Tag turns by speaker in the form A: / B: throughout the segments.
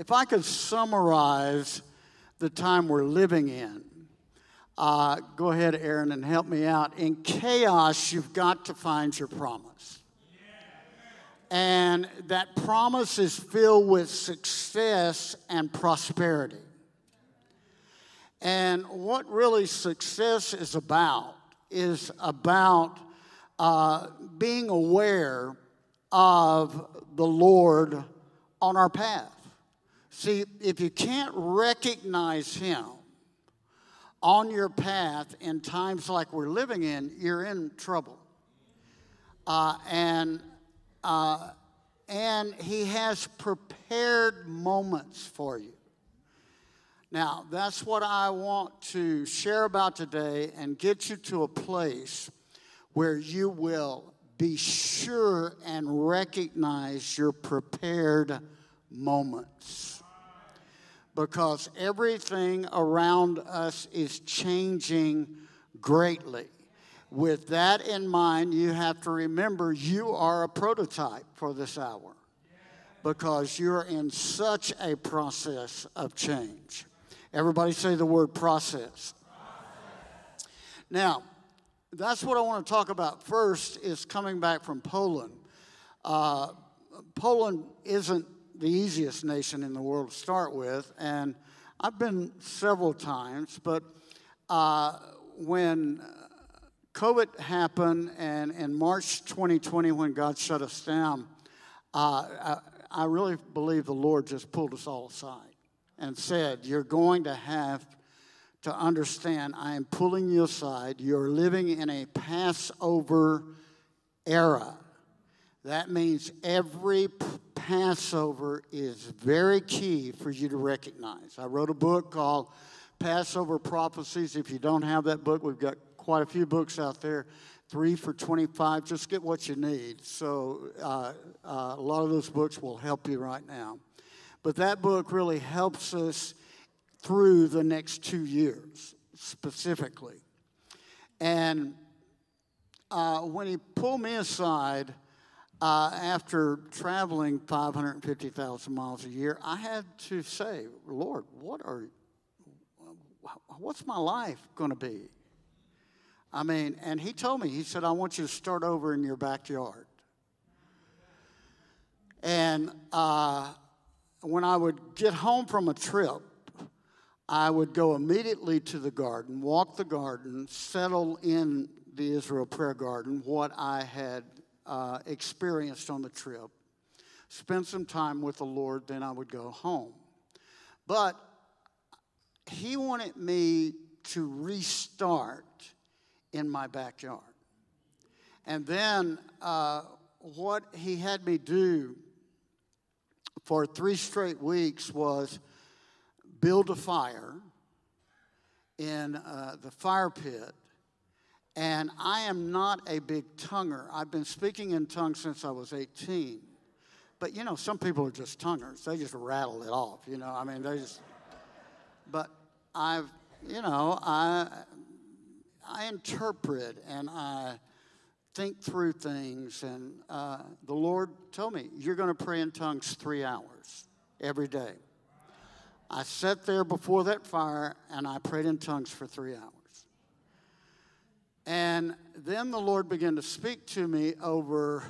A: if I could summarize the time we're living in, uh, go ahead, Aaron, and help me out. In chaos, you've got to find your promise. And that promise is filled with success and prosperity. And what really success is about is about uh, being aware of the Lord on our path. See, if you can't recognize Him on your path in times like we're living in, you're in trouble. Uh, and, uh, and He has prepared moments for you. Now, that's what I want to share about today and get you to a place where you will be sure and recognize your prepared moments. Because everything around us is changing greatly. With that in mind, you have to remember you are a prototype for this hour because you're in such a process of change. Everybody say the word process. process. Now, that's what I want to talk about first is coming back from Poland. Uh, Poland isn't the easiest nation in the world to start with, and I've been several times, but uh, when COVID happened and in March 2020, when God shut us down, uh, I, I really believe the Lord just pulled us all aside and said, You're going to have to understand I am pulling you aside. You're living in a Passover era. That means every Passover is very key for you to recognize. I wrote a book called Passover Prophecies. If you don't have that book, we've got quite a few books out there. Three for 25. Just get what you need. So, uh, uh, a lot of those books will help you right now. But that book really helps us through the next two years specifically. And uh, when he pulled me aside uh, after traveling 550,000 miles a year, I had to say, Lord, what are, what's my life going to be? I mean, and he told me, he said, I want you to start over in your backyard. And uh, when I would get home from a trip, I would go immediately to the garden, walk the garden, settle in the Israel Prayer Garden, what I had uh, experienced on the trip, spend some time with the Lord, then I would go home. But He wanted me to restart in my backyard. And then uh, what He had me do for three straight weeks was build a fire in uh, the fire pit. And I am not a big tonguer. I've been speaking in tongues since I was 18. But you know, some people are just tonguers. They just rattle it off, you know. I mean, they just. But I've, you know, I, I interpret and I think through things. And uh, the Lord told me, You're going to pray in tongues three hours every day. I sat there before that fire and I prayed in tongues for three hours. And then the Lord began to speak to me over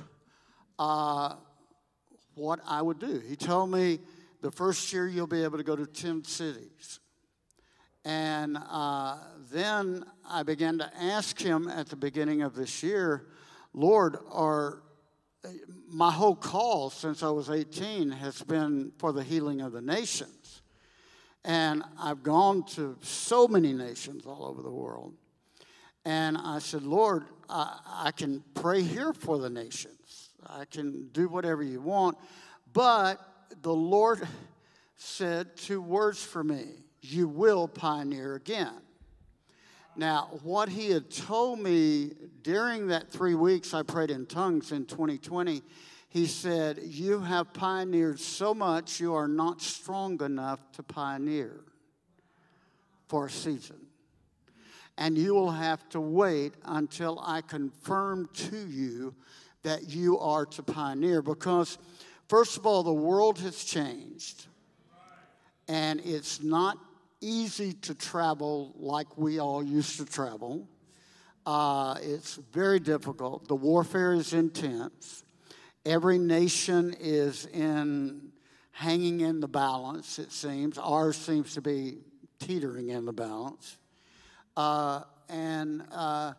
A: uh, what I would do. He told me the first year you'll be able to go to 10 cities. And uh, then I began to ask him at the beginning of this year, Lord, are my whole call since I was 18 has been for the healing of the nations. And I've gone to so many nations all over the world. And I said, Lord, I, I can pray here for the nations. I can do whatever you want. But the Lord said two words for me you will pioneer again. Now, what he had told me during that three weeks I prayed in tongues in 2020, he said, You have pioneered so much, you are not strong enough to pioneer for a season. And you will have to wait until I confirm to you that you are to pioneer. Because, first of all, the world has changed. and it's not easy to travel like we all used to travel. Uh, it's very difficult. The warfare is intense. Every nation is in hanging in the balance, it seems. Ours seems to be teetering in the balance. Uh, and uh,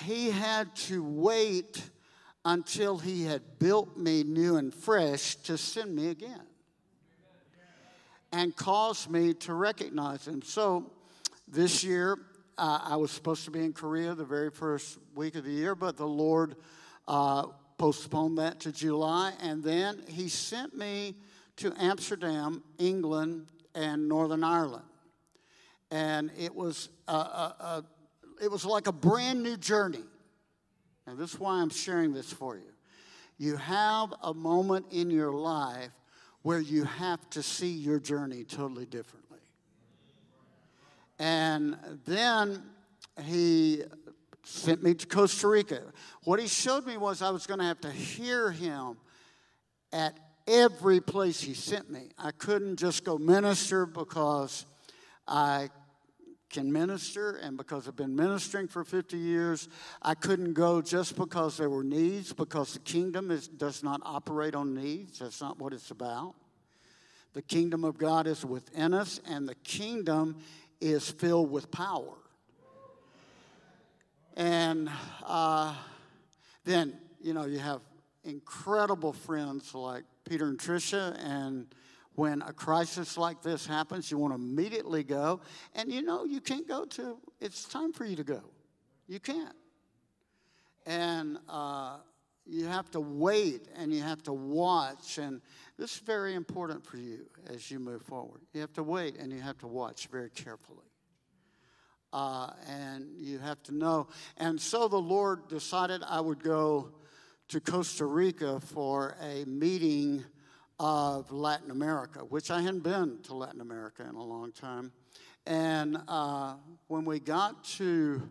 A: he had to wait until he had built me new and fresh to send me again and caused me to recognize him. So this year, uh, I was supposed to be in Korea the very first week of the year, but the Lord uh, postponed that to July. And then he sent me to Amsterdam, England, and Northern Ireland. And it was, a, a, a, it was like a brand new journey. And this is why I'm sharing this for you. You have a moment in your life where you have to see your journey totally differently. And then he sent me to Costa Rica. What he showed me was I was going to have to hear him at every place he sent me. I couldn't just go minister because I can minister and because I've been ministering for 50 years. I couldn't go just because there were needs, because the kingdom is, does not operate on needs. That's not what it's about. The kingdom of God is within us, and the kingdom is filled with power. And uh, then, you know, you have incredible friends like Peter and Trisha, and when a crisis like this happens, you want to immediately go. And you know, you can't go to, it's time for you to go. You can't. And uh, you have to wait and you have to watch. And this is very important for you as you move forward. You have to wait and you have to watch very carefully. Uh, and you have to know. And so the Lord decided I would go to Costa Rica for a meeting of Latin America, which I hadn't been to Latin America in a long time. And uh, when we got to,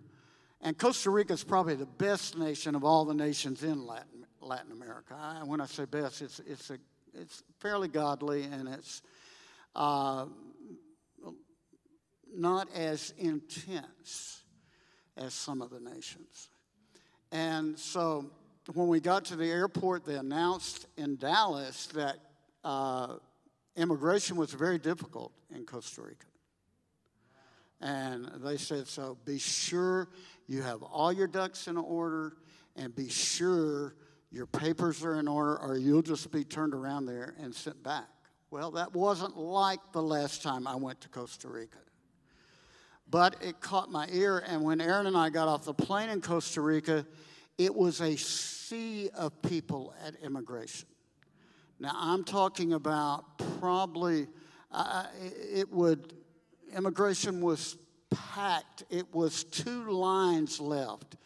A: and Costa Rica is probably the best nation of all the nations in Latin, Latin America. I, when I say best, it's, it's, a, it's fairly godly and it's uh, not as intense as some of the nations. And so when we got to the airport, they announced in Dallas that uh, immigration was very difficult in Costa Rica. And they said, so be sure you have all your ducks in order and be sure your papers are in order or you'll just be turned around there and sent back. Well, that wasn't like the last time I went to Costa Rica. But it caught my ear, and when Aaron and I got off the plane in Costa Rica, it was a sea of people at immigration. Now, I'm talking about probably, uh, it would, immigration was packed. It was two lines left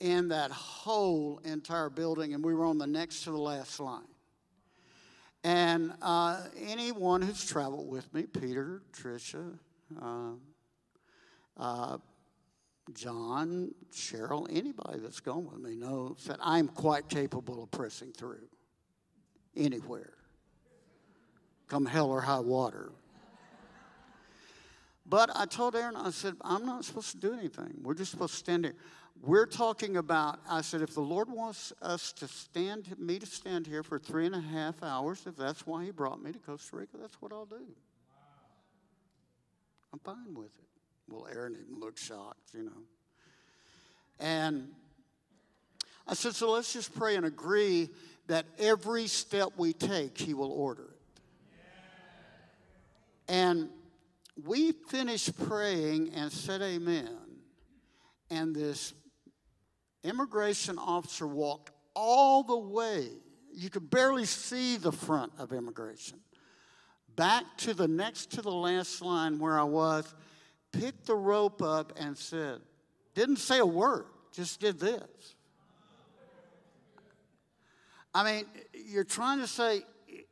A: in that whole entire building, and we were on the next to the last line. And uh, anyone who's traveled with me, Peter, Trisha, uh, uh, John, Cheryl, anybody that's gone with me knows that I'm quite capable of pressing through anywhere, come hell or high water. But I told Aaron, I said, I'm not supposed to do anything. We're just supposed to stand here. We're talking about, I said, if the Lord wants us to stand, me to stand here for three and a half hours, if that's why He brought me to Costa Rica, that's what I'll do. I'm fine with it. Well, Aaron even looked shocked, you know. And I said, so let's just pray and agree that every step we take, He will order it. And we finished praying and said amen. And this immigration officer walked all the way. You could barely see the front of immigration. Back to the next to the last line where I was, picked the rope up and said, didn't say a word, just did this. I mean, you're trying to say,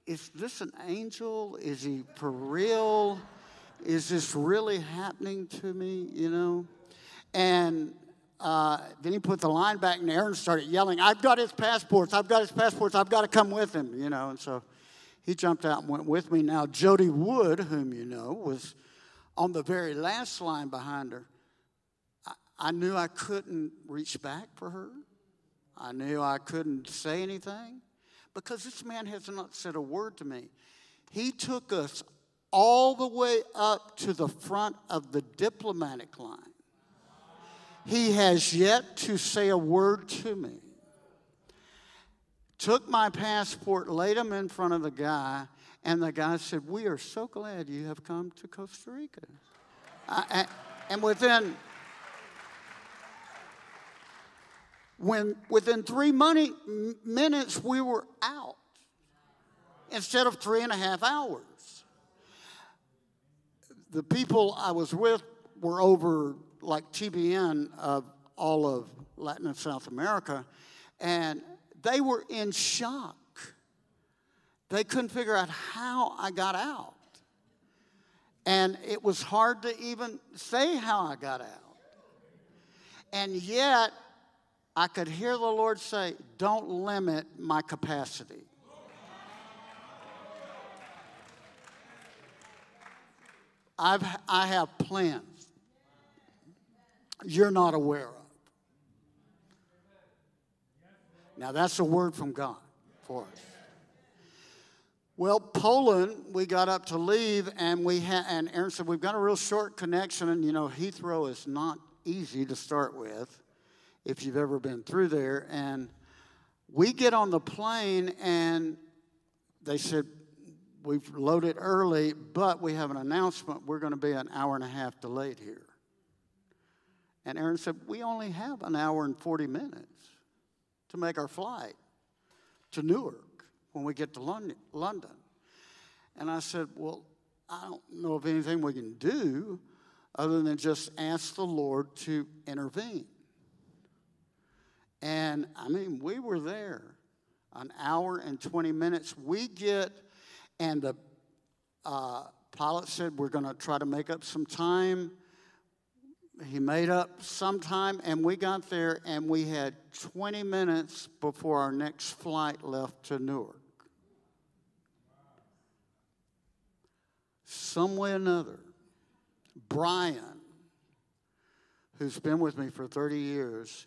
A: is this an angel? Is he for real? Is this really happening to me? You know? And uh, then he put the line back, and Aaron started yelling, I've got his passports, I've got his passports, I've got to come with him, you know. And so he jumped out and went with me. Now, Jody Wood, whom you know, was on the very last line behind her. I, I knew I couldn't reach back for her. I knew I couldn't say anything because this man has not said a word to me. He took us all the way up to the front of the diplomatic line. He has yet to say a word to me. Took my passport, laid him in front of the guy, and the guy said, We are so glad you have come to Costa Rica. I, and within when within three money, minutes we were out instead of three and a half hours. The people I was with were over like TBN of all of Latin and South America, and they were in shock. They couldn't figure out how I got out. And it was hard to even say how I got out. And yet, I could hear the Lord say, Don't limit my capacity. I've, I have plans you're not aware of. Now, that's a word from God for us. Well, Poland, we got up to leave, and we had, and Aaron said, We've got a real short connection, and you know, Heathrow is not easy to start with if you've ever been through there. And we get on the plane, and they said, We've loaded early, but we have an announcement. We're going to be an hour and a half delayed here. And Aaron said, We only have an hour and 40 minutes to make our flight to Newark when we get to London. And I said, Well, I don't know of anything we can do other than just ask the Lord to intervene. And I mean, we were there an hour and 20 minutes. We get, and the uh, pilot said, We're going to try to make up some time he made up some time, and we got there, and we had 20 minutes before our next flight left to Newark. Some way or another, Brian, who's been with me for 30 years,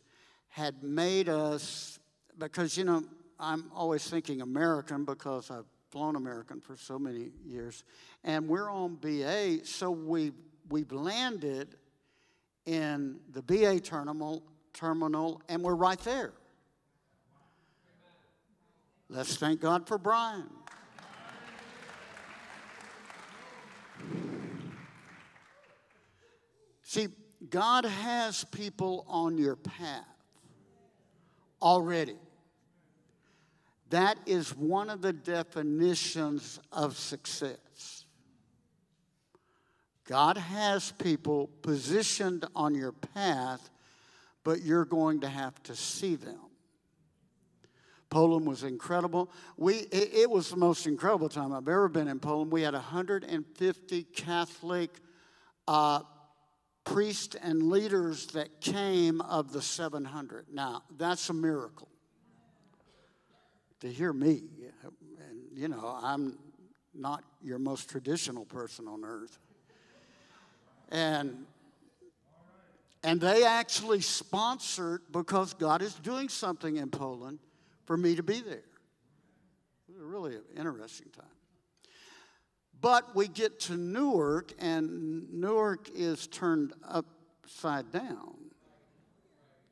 A: had made us, because, you know, I'm always thinking American because I've flown American for so many years, and we're on BA, so we, we've landed in the BA terminal, terminal, and we're right there. Let's thank God for Brian. See, God has people on your path already. That is one of the definitions of success. God has people positioned on your path, but you're going to have to see them. Poland was incredible. We, it, it, was the most incredible time I've ever been in Poland. We had 150 Catholic uh, priests and leaders that came of the 700. Now, that's a miracle. To hear me, and you know, I'm not your most traditional person on earth. And and they actually sponsored because God is doing something in Poland for me to be there. It was really an interesting time. But we get to Newark, and Newark is turned upside down.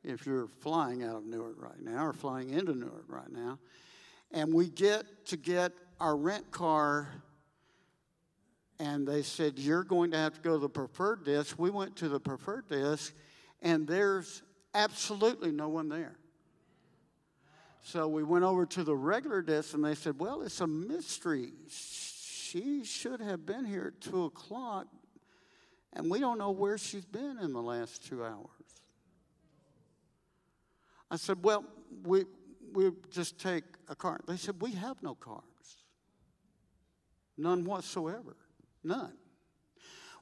A: If you're flying out of Newark right now or flying into Newark right now, and we get to get our rent car and they said, You're going to have to go to the preferred desk. We went to the preferred desk, and there's absolutely no one there. So we went over to the regular desk, and they said, Well, it's a mystery. She should have been here at 2 o'clock, and we don't know where she's been in the last two hours. I said, Well, we, we just take a car. They said, We have no cars, none whatsoever. None.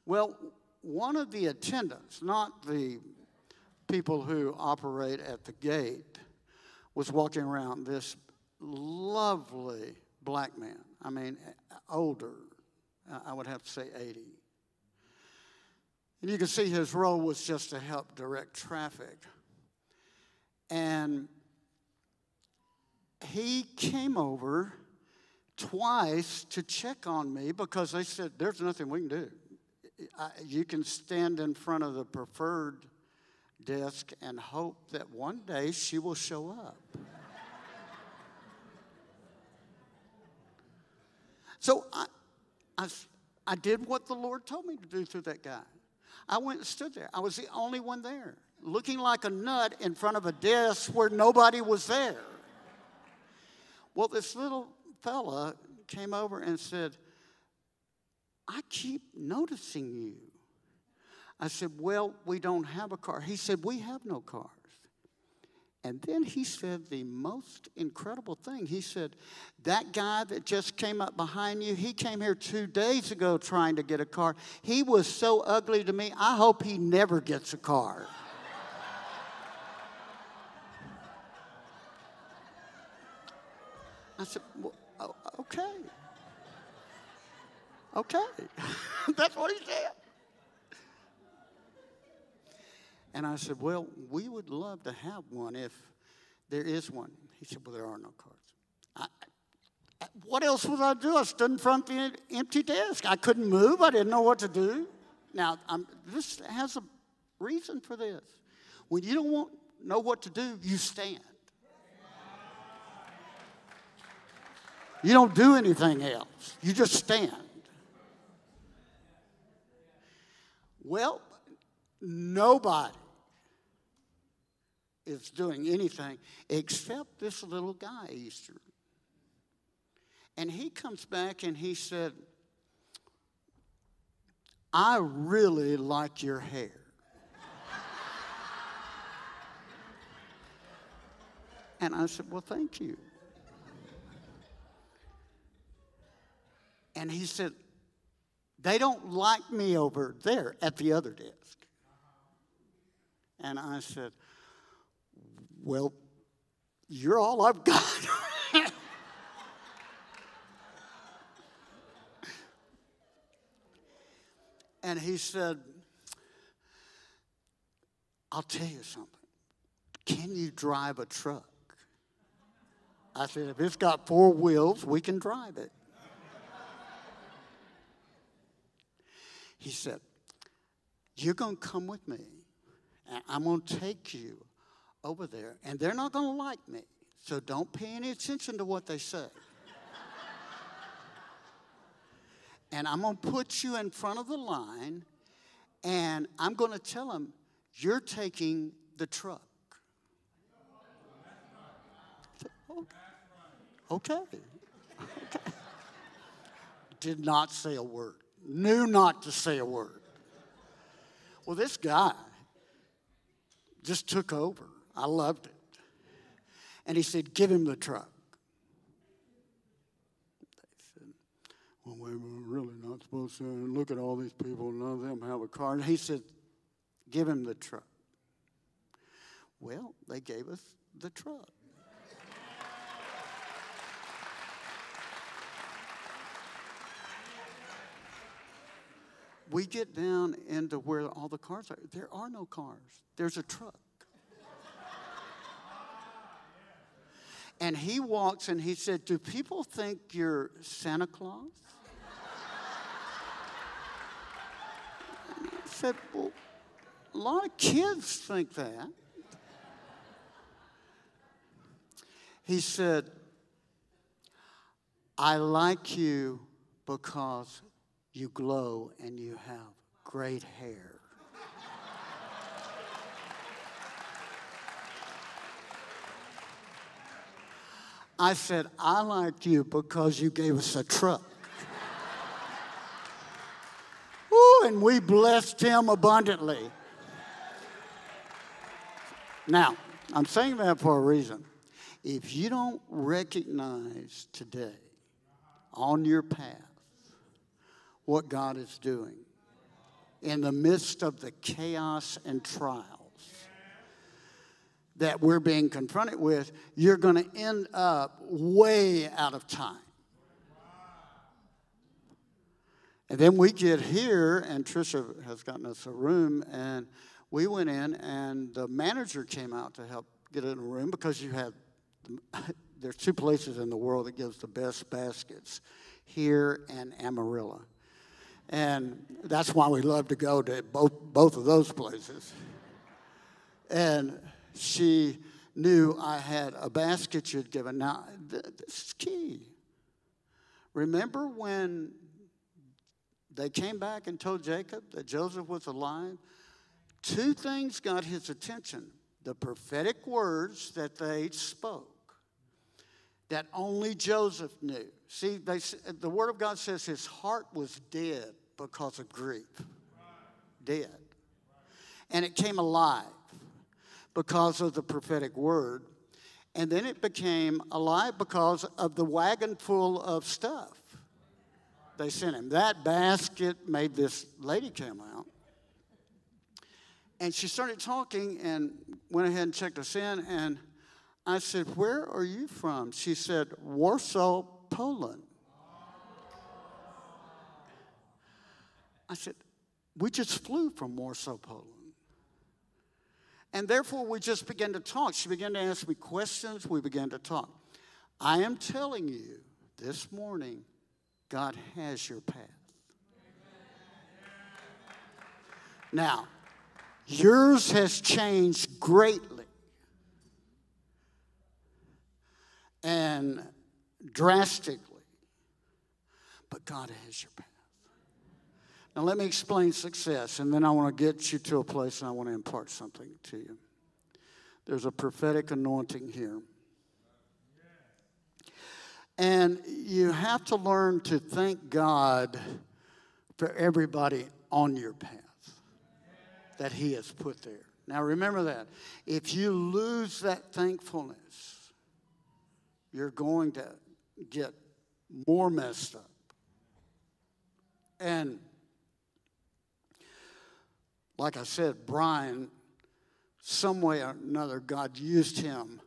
A: Well, one of the attendants, not the people who operate at the gate, was walking around this lovely, black man. I mean, older. I would have to say 80. And you can see his role was just to help direct traffic. And he came over twice to check on me because they said, There's nothing we can do. You can stand in front of the preferred desk and hope that one day she will show up. So I, I, I did what the Lord told me to do through that guy. I went and stood there. I was the only one there, looking like a nut in front of a desk where nobody was there. Well, this little fella came over and said, I keep noticing you. I said, Well, we don't have a car. He said, We have no cars. And then he said the most incredible thing. He said, That guy that just came up behind you, he came here two days ago trying to get a car. He was so ugly to me, I hope he never gets a car. I said, well, Okay. Okay. That's what he said. And I said, Well, we would love to have one if there is one. He said, Well, there are no cards. I, what else was I do? I stood in front of the empty desk. I couldn't move. I didn't know what to do. Now, I'm, this has a reason for this. When you don't want, know what to do, you stand. You don't do anything else, you just stand. Well, nobody is doing anything except this little guy, Easter. And he comes back and he said, I really like your hair. and I said, Well, thank you. And he said, They don't like me over there at the other desk. And I said, Well, you're all I've got. and he said, I'll tell you something. Can you drive a truck? I said, if it's got four wheels, we can drive it. He said, You're going to come with me, and I'm going to take you over there, and they're not going to like me, so don't pay any attention to what they say. and I'm going to put you in front of the line, and I'm going to tell them, You're taking the truck. Oh, okay. okay. Did not say a word knew not to say a word. Well, this guy just took over. I loved it. And he said, Give him the truck. They said, Well, we were really not supposed to. Look at all these people, none of them have a car. And he said, Give him the truck. Well, they gave us the truck. we get down into where all the cars are. There are no cars, there's a truck. And he walks and he said, Do people think you're Santa Claus? I said, Well, a lot of kids think that. He said, I like you because you glow and you have great hair. I said, I like you because you gave us a truck. Ooh, and we blessed him abundantly. Now, I'm saying that for a reason. If you don't recognize today on your path what God is doing in the midst of the chaos and trials that we're being confronted with, you're going to end up way out of time. And then we get here, and Trisha has gotten us a room, and we went in, and the manager came out to help get in a room because you have there's two places in the world that gives the best baskets here and Amarillo. And that's why we love to go to both, both of those places. And she knew I had a basket you'd given. Now, this is key. Remember when they came back and told Jacob that Joseph was alive? Two things got his attention the prophetic words that they spoke that only Joseph knew. See, they, the Word of God says his heart was dead because of grief. Dead. And it came alive because of the prophetic word. And then it became alive because of the wagon full of stuff they sent him. That basket made this lady come out. And she started talking and went ahead and checked us in. And I said, Where are you from? She said, Warsaw, Poland. I said, We just flew from Warsaw, Poland. And therefore, we just began to talk. She began to ask me questions. We began to talk. I am telling you this morning, God has your path. Now, yours has changed greatly and drastically, but God has your path. Now, let me explain success, and then I want to get you to a place and I want to impart something to you. There's a prophetic anointing here. And you have to learn to thank God for everybody on your path that He has put there. Now, remember that. If you lose that thankfulness, you're going to get more messed up. And like I said, Brian, some way or another, God used him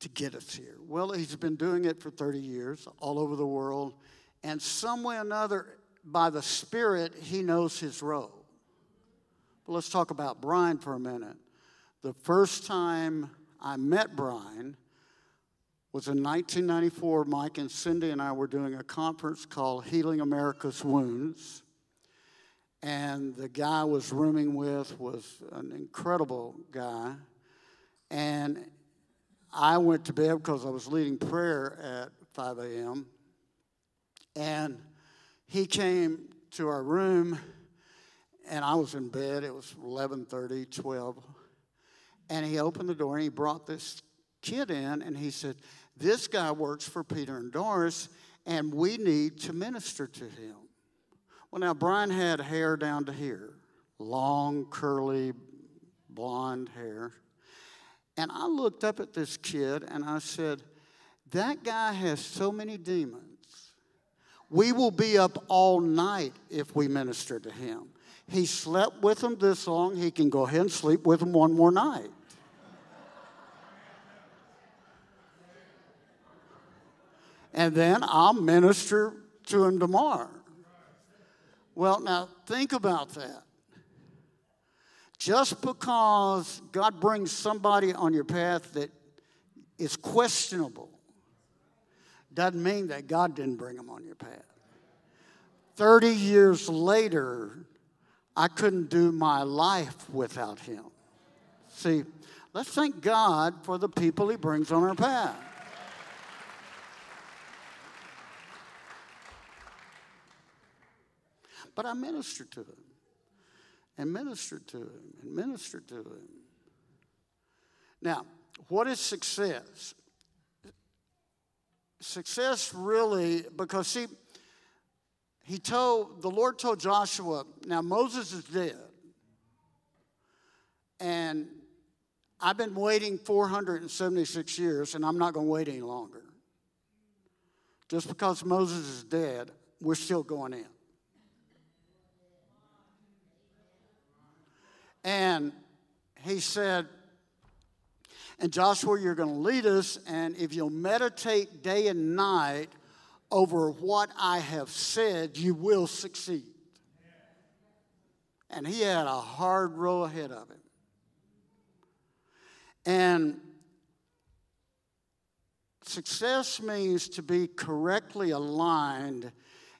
A: to get us here. Well, he's been doing it for 30 years all over the world, and some way or another, by the Spirit, he knows his role. But let's talk about Brian for a minute. The first time I met Brian was in 1994. Mike and Cindy and I were doing a conference called Healing America's Wounds and the guy I was rooming with was an incredible guy. And I went to bed because I was leading prayer at 5 a.m. And he came to our room, and I was in bed. It was 11:30, 12, and he opened the door and he brought this kid in, and he said, "This guy works for Peter and Doris, and we need to minister to him." Well, now, Brian had hair down to here, long, curly, blonde hair. And I looked up at this kid and I said, That guy has so many demons. We will be up all night if we minister to him. He slept with them this long, he can go ahead and sleep with them one more night. and then I'll minister to him tomorrow. Well, now think about that. Just because God brings somebody on your path that is questionable doesn't mean that God didn't bring them on your path. 30 years later, I couldn't do my life without Him. See, let's thank God for the people He brings on our path. But I ministered to him and ministered to him and ministered to him. Now, what is success? Success really, because see, he told, the Lord told Joshua, now Moses is dead. And I've been waiting 476 years, and I'm not going to wait any longer. Just because Moses is dead, we're still going in. And he said, and Joshua, you're going to lead us, and if you'll meditate day and night over what I have said, you will succeed. And he had a hard row ahead of him. And success means to be correctly aligned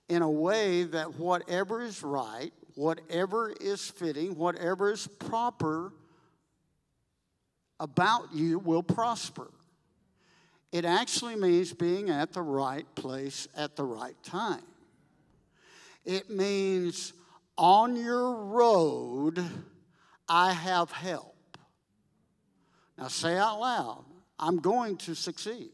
A: in a way that whatever is right, whatever is fitting, whatever is proper about you will prosper. It actually means being at the right place at the right time. It means on your road, I have help. Now say out loud, I'm going to succeed.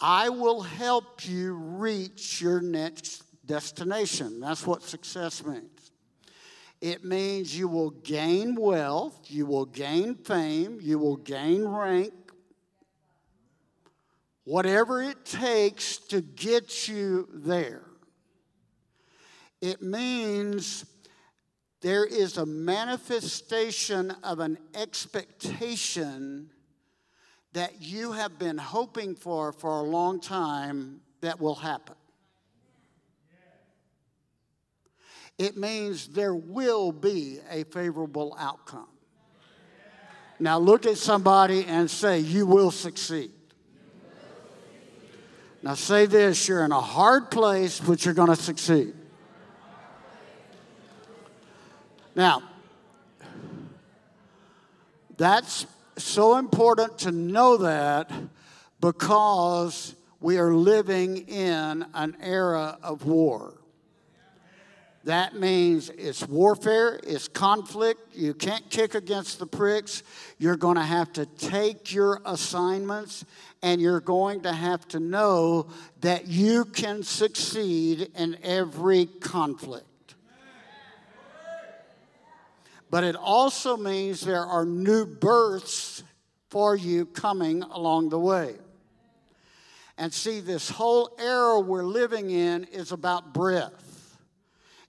A: I will help you reach your next destination. That's what success means. It means you will gain wealth, you will gain fame, you will gain rank, whatever it takes to get you there. It means there is a manifestation of an expectation that you have been hoping for for a long time that will happen. It means there will be a favorable outcome. Now look at somebody and say, You will succeed. Now say this you're in a hard place, but you're going to succeed. Now, that's so important to know that because we are living in an era of war. That means it's warfare, it's conflict. You can't kick against the pricks. You're going to have to take your assignments and you're going to have to know that you can succeed in every conflict. But it also means there are new births for you coming along the way. And see, this whole era we're living in is about breath.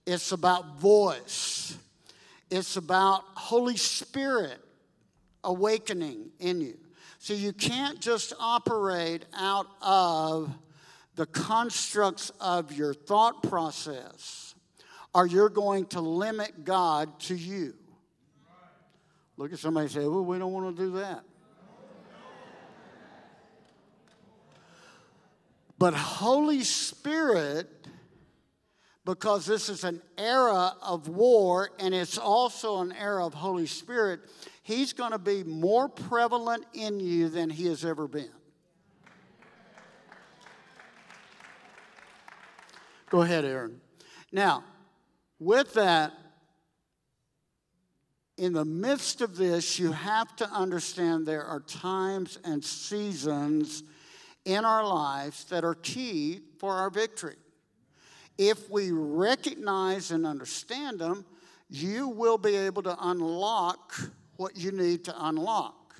A: It's about voice. It's about Holy Spirit awakening in you. So you can't just operate out of the constructs of your thought process, or you're going to limit God to you. Look at somebody say, Well, we don't want to do that. But Holy Spirit because this is an era of war and it's also an era of Holy Spirit, He's going to be more prevalent in you than He has ever been. Go ahead, Aaron. Now, with that, in the midst of this, you have to understand there are times and seasons in our lives that are key for our victory. If we recognize and understand them, you will be able to unlock what you need to unlock.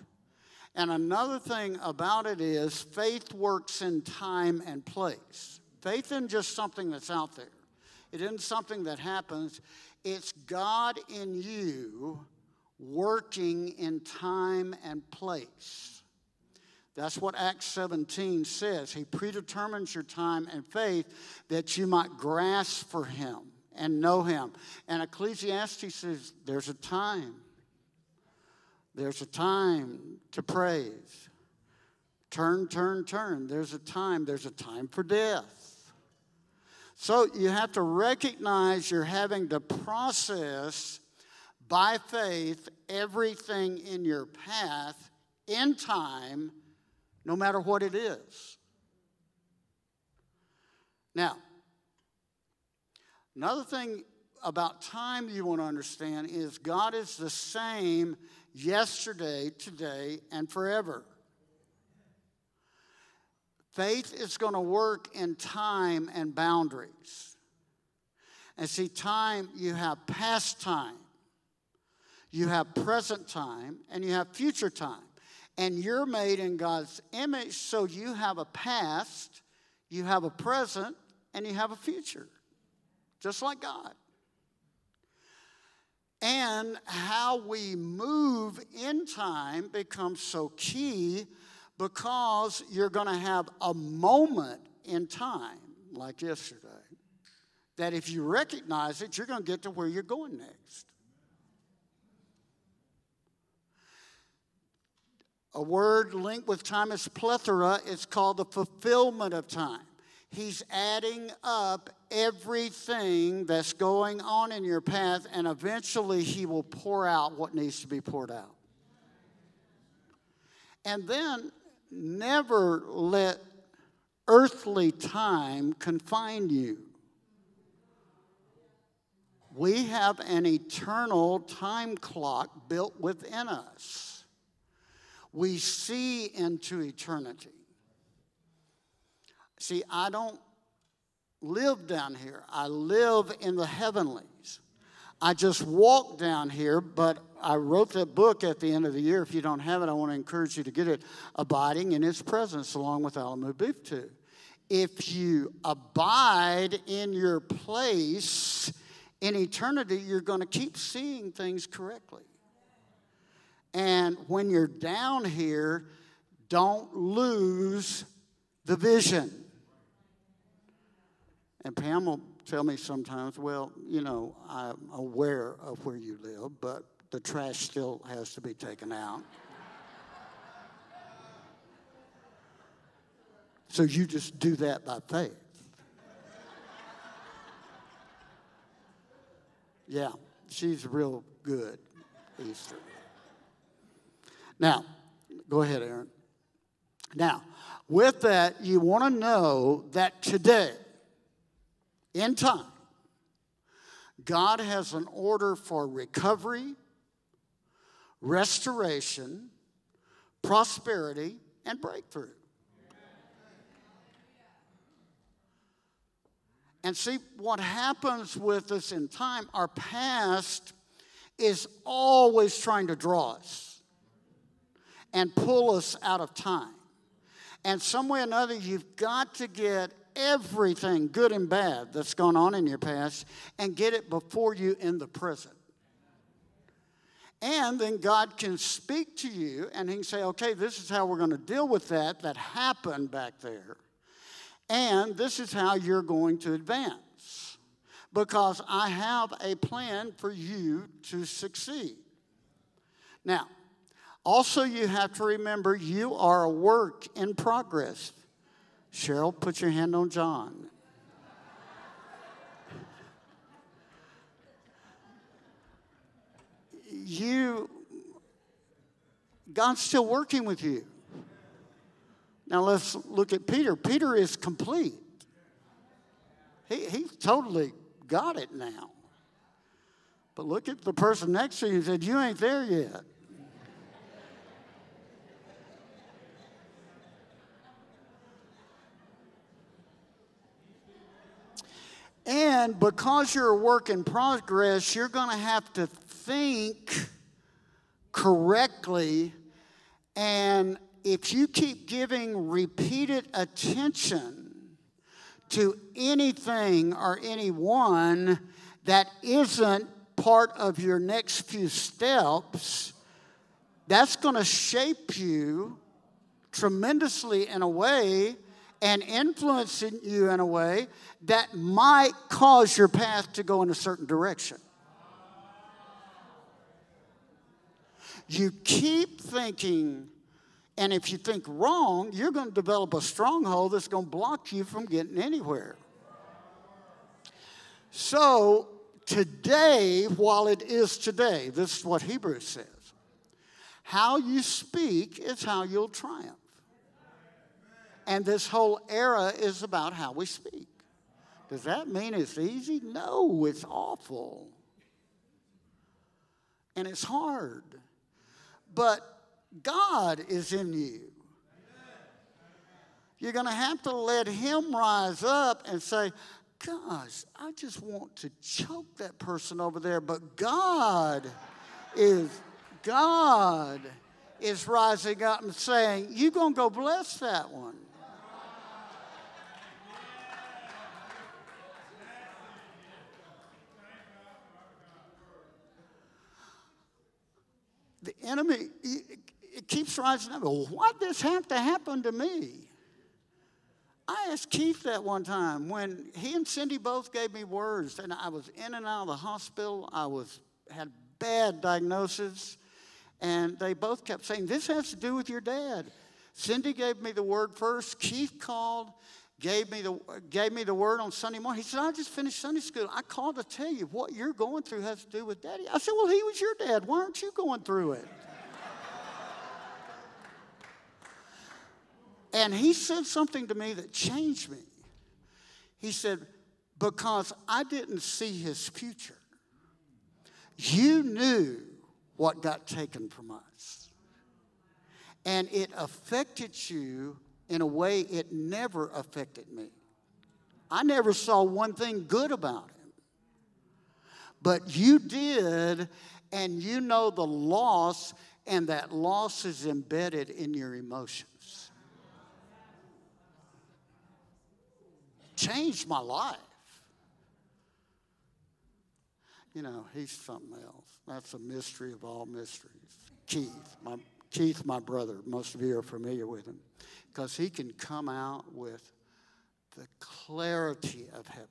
A: And another thing about it is faith works in time and place. Faith isn't just something that's out there, it isn't something that happens. It's God in you working in time and place. That's what Acts 17 says. He predetermines your time and faith that you might grasp for him and know him. And Ecclesiastes says there's a time. There's a time to praise. Turn, turn, turn. There's a time. There's a time for death. So you have to recognize you're having to process by faith everything in your path in time no matter what it is. Now, another thing about time you want to understand is God is the same yesterday, today, and forever. Faith is going to work in time and boundaries. And see, time, you have past time, you have present time, and you have future time. And you're made in God's image, so you have a past, you have a present, and you have a future, just like God. And how we move in time becomes so key because you're going to have a moment in time, like yesterday, that if you recognize it, you're going to get to where you're going next. A word linked with time is plethora. It's called the fulfillment of time. He's adding up everything that's going on in your path, and eventually He will pour out what needs to be poured out. And then never let earthly time confine you. We have an eternal time clock built within us we see into eternity. See, I don't live down here, I live in the heavenlies. I just walk down here, but I wrote that book at the end of the year. If you don't have it, I want to encourage you to get it Abiding in His Presence, along with Alamo Beef. If you abide in your place in eternity, you're going to keep seeing things correctly. And when you're down here, don't lose the vision. And Pam will tell me sometimes, well, you know, I'm aware of where you live, but the trash still has to be taken out. so you just do that by faith. Yeah, she's real good, Easter. Now, go ahead, Aaron. Now, with that, you want to know that today, in time, God has an order for recovery, restoration, prosperity, and breakthrough. And see, what happens with us in time, our past is always trying to draw us and pull us out of time. And some way or another, you've got to get everything, good and bad, that's gone on in your past and get it before you in the present. And then God can speak to you and He can say, okay, this is how we're going to deal with that that happened back there. And this is how you're going to advance. Because I have a plan for you to succeed. Now, also, you have to remember you are a work in progress. Cheryl, put your hand on John. You, God's still working with you. Now let's look at Peter. Peter is complete. He, he's totally got it now. But look at the person next to you and said, You ain't there yet. And because you're a work in progress, you're going to have to think correctly. And if you keep giving repeated attention to anything or anyone that isn't part of your next few steps, that's going to shape you tremendously in a way and influencing you in a way that might cause your path to go in a certain direction. You keep thinking, and if you think wrong, you're going to develop a stronghold that's going to block you from getting anywhere. So, today, while it is today, this is what Hebrews says how you speak is how you'll triumph. And this whole era is about how we speak. Does that mean it's easy? No, it's awful. And it's hard. But God is in you. You're going to have to let Him rise up and say, Gosh, I just want to choke that person over there, but God is, God is rising up and saying, You're going to go bless that one. The enemy, it keeps rising up. Well, why'd this have to happen to me? I asked Keith that one time when he and Cindy both gave me words, and I was in and out of the hospital. I was had bad diagnosis, and they both kept saying, "This has to do with your dad." Cindy gave me the word first. Keith called, gave me the gave me the word on Sunday morning. He said, "I just finished Sunday school. I called to tell you what you're going through has to do with Daddy." I said, "Well, he was your dad. Why aren't you going through it?" And he said something to me that changed me. He said, Because I didn't see his future, you knew what got taken from us. And it affected you in a way it never affected me. I never saw one thing good about him. But you did, and you know the loss, and that loss is embedded in your emotions. changed my life. You know, he's something else. That's a mystery of all mysteries. Keith, my, Keith, my brother, most of you are familiar with him, because he can come out with the clarity of heaven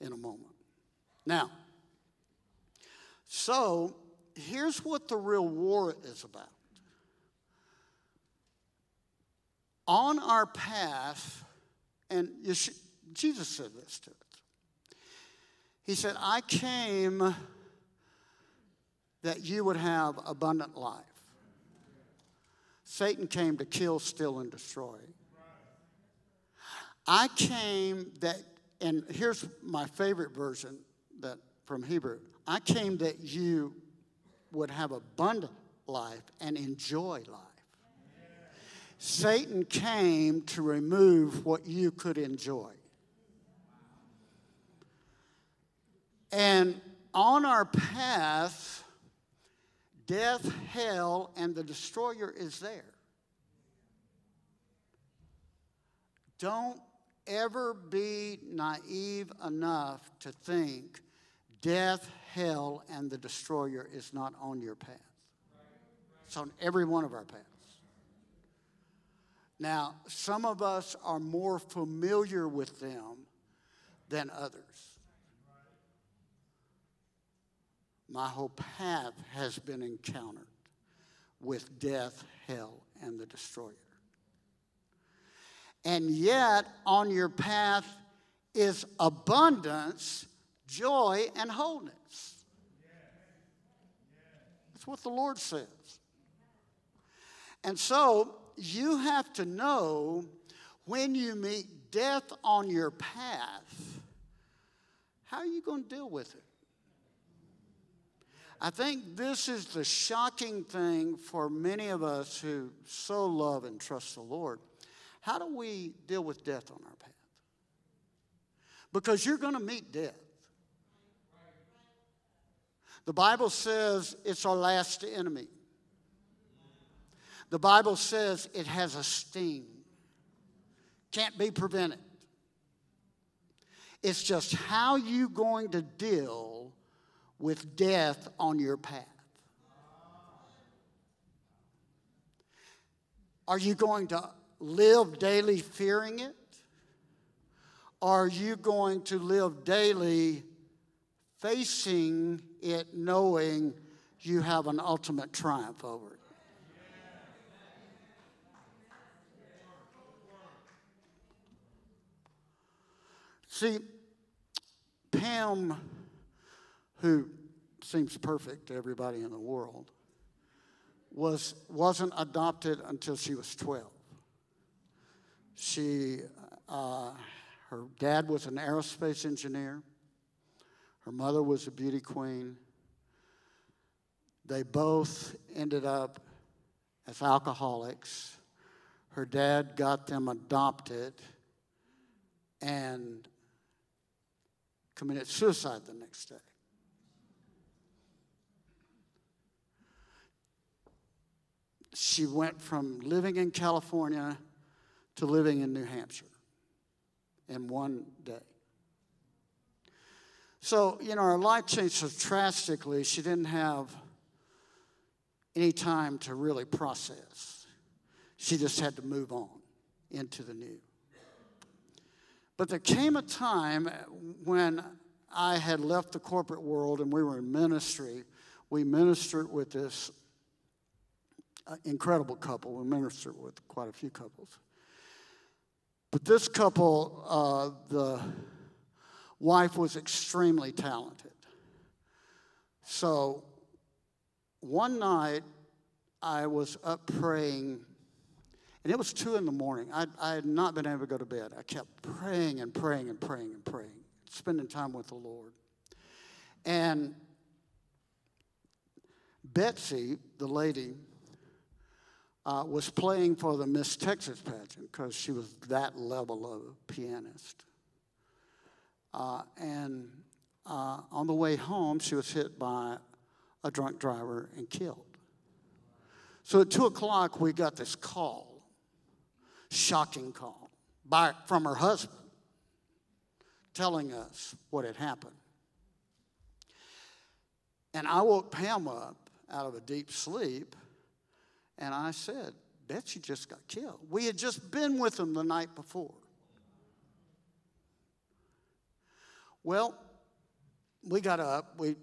A: in a moment. Now, so here's what the real war is about. On our path and Jesus said this to us. He said, I came that you would have abundant life. Satan came to kill, steal, and destroy. I came that, and here's my favorite version that from Hebrew. I came that you would have abundant life and enjoy life. Satan came to remove what you could enjoy. And on our path, death, hell, and the destroyer is there. Don't ever be naive enough to think death, hell, and the destroyer is not on your path. It's on every one of our paths. Now, some of us are more familiar with them than others. My whole path has been encountered with death, hell, and the destroyer. And yet, on your path is abundance, joy, and wholeness. That's what the Lord says. And so, you have to know when you meet death on your path, how are you going to deal with it? I think this is the shocking thing for many of us who so love and trust the Lord. How do we deal with death on our path? Because you're going to meet death. The Bible says it's our last enemy. The Bible says it has a sting, can't be prevented. It's just how you going to deal with death on your path. Are you going to live daily fearing it? Are you going to live daily facing it knowing you have an ultimate triumph over it? See, Pam, who seems perfect to everybody in the world, was, wasn't adopted until she was 12. She, uh, her dad was an aerospace engineer. Her mother was a beauty queen. They both ended up as alcoholics. Her dad got them adopted, and committed suicide the next day. She went from living in California to living in New Hampshire in one day. So, you know, her life changed so drastically, she didn't have any time to really process. She just had to move on into the new. But there came a time when I had left the corporate world and we were in ministry. We ministered with this incredible couple. We ministered with quite a few couples. But this couple, uh, the wife was extremely talented. So one night I was up praying, and it was two in the morning. I, I had not been able to go to bed. I kept praying and praying and praying and praying, spending time with the Lord. And Betsy, the lady, uh, was playing for the Miss Texas pageant because she was that level of pianist. Uh, and uh, on the way home, she was hit by a drunk driver and killed. So at two o'clock, we got this call, shocking call, by, from her husband, telling us what had happened. And I woke Pam up out of a deep sleep, and I said, Betsy just got killed. We had just been with them the night before. Well, we got up, we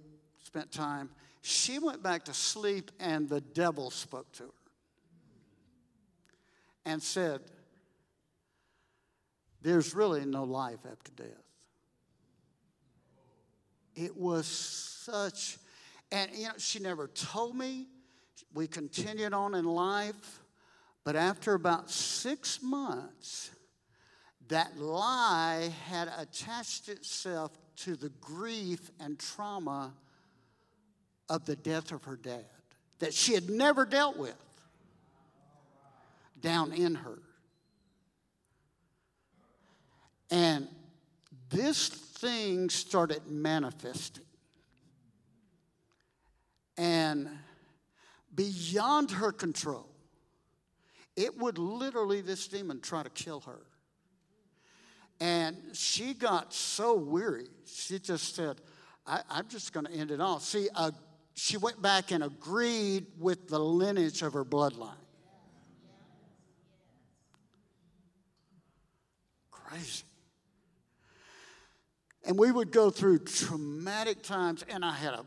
A: spent time. She went back to sleep, and the devil spoke to her and said, There's really no life after death. It was such, and you know, she never told me. We continued on in life, but after about six months, that lie had attached itself to the grief and trauma of the death of her dad that she had never dealt with down in her. And this thing started manifesting. And beyond her control, it would literally, this demon, try to kill her. And she got so weary, she just said, I, am just going to end it all. See, uh, she went back and agreed with the lineage of her bloodline. Crazy. And we would go through traumatic times, and I had a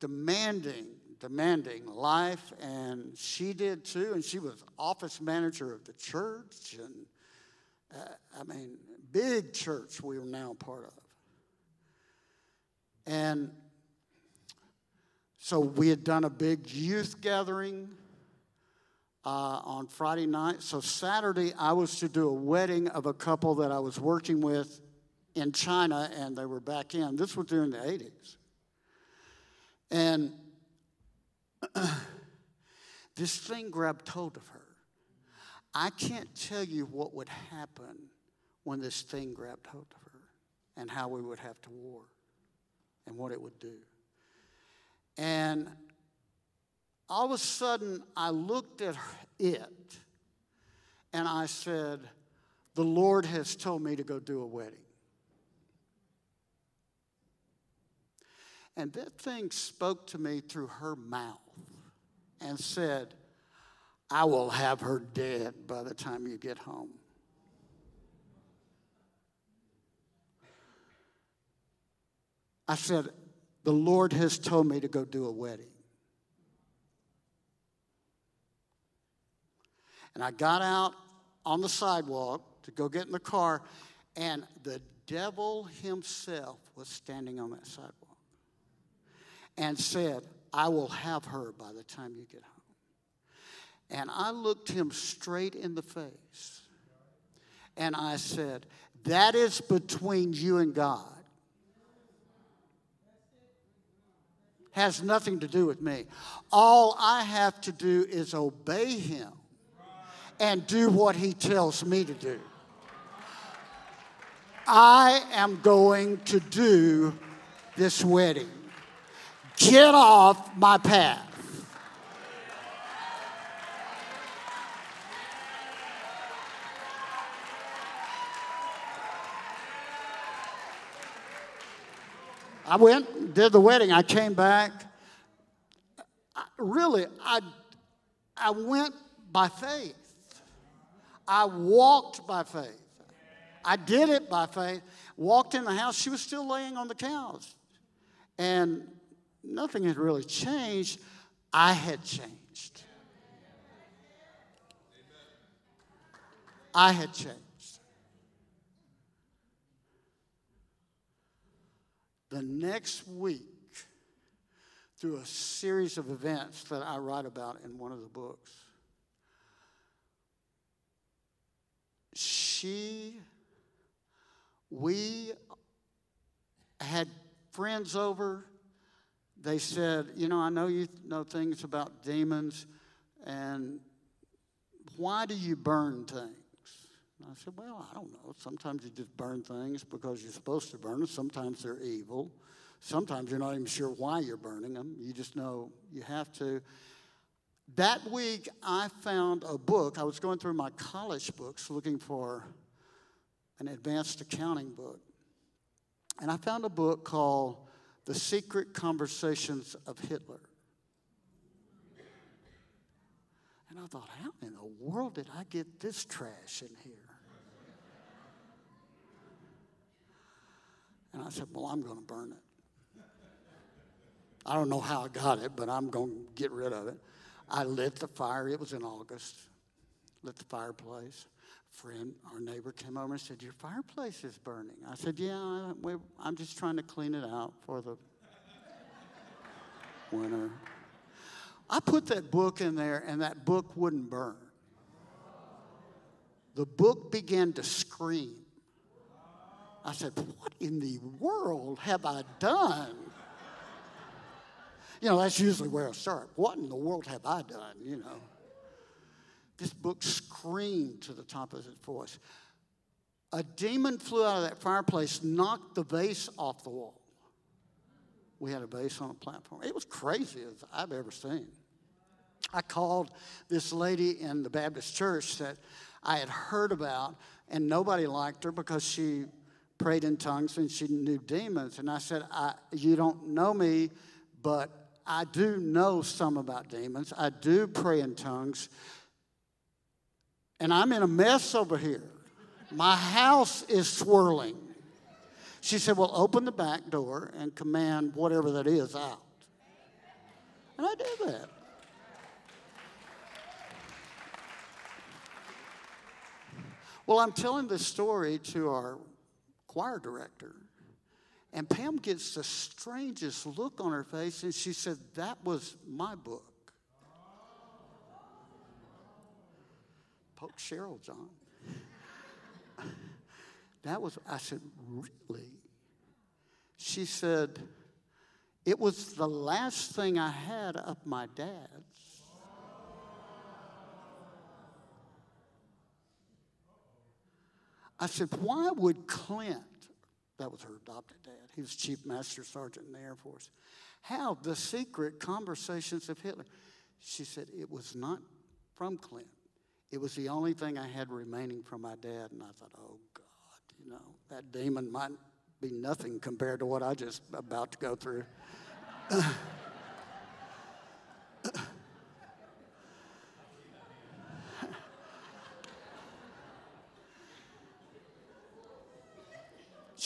A: demanding, demanding life, and she did too. And she was office manager of the church, and uh, I mean, big church we were now part of. And so we had done a big youth gathering uh, on Friday night. So Saturday, I was to do a wedding of a couple that I was working with in China, and they were back in. This was during the 80s. And this thing grabbed hold of her. I can't tell you what would happen when this thing grabbed hold of her and how we would have to war and what it would do. And all of a sudden, I looked at it and I said, The Lord has told me to go do a wedding. And that thing spoke to me through her mouth and said, I will have her dead by the time you get home. I said, The Lord has told me to go do a wedding. And I got out on the sidewalk to go get in the car, and the devil himself was standing on that sidewalk and said, I will have her by the time you get home. And I looked him straight in the face and I said, That is between you and God. Has nothing to do with me. All I have to do is obey him and do what he tells me to do. I am going to do this wedding. Get off my path. I went, did the wedding. I came back. really, I, I went by faith. I walked by faith. I did it by faith. Walked in the house, she was still laying on the couch. And nothing had really changed. I had changed. I had changed. The next week, through a series of events that I write about in one of the books, she, we had friends over. They said, You know, I know you know things about demons, and why do you burn things? I said, Well, I don't know. Sometimes you just burn things because you're supposed to burn them. Sometimes they're evil. Sometimes you're not even sure why you're burning them. You just know you have to. That week, I found a book. I was going through my college books looking for an advanced accounting book. And I found a book called The Secret Conversations of Hitler. And I thought, how in the world did I get this trash in here? And I said, Well, I'm going to burn it. I don't know how I got it, but I'm going to get rid of it. I lit the fire. It was in August. Lit the fireplace. Friend, our neighbor came over and said, Your fireplace is burning. I said, Yeah, I'm just trying to clean it out for the winter. I put that book in there, and that book wouldn't burn. The book began to scream. I said, What in the world have I done? You know, that's usually where I start. What in the world have I done? You know. This book screamed to the top of its voice. A demon flew out of that fireplace, knocked the vase off the wall. We had a vase on a platform. It was crazy as I've ever seen. I called this lady in the Baptist church that I had heard about, and nobody liked her because she prayed in tongues and she knew demons. And I said, I, You don't know me, but I do know some about demons. I do pray in tongues. And I'm in a mess over here. My house is swirling. She said, Well, open the back door and command whatever that is out. And I did that. Well, I'm telling this story to our choir director. And Pam gets the strangest look on her face, and she said, That was my book. Poke Cheryl, John. that was, I said, Really? She said, It was the last thing I had of my dad's. I said, Why would Clint that was her adopted dad. He was Chief Master Sergeant in the Air Force. How? The secret conversations of Hitler. She said, It was not from Clint. It was the only thing I had remaining from my dad. And I thought, Oh, God, you know, that demon might be nothing compared to what I just about to go through.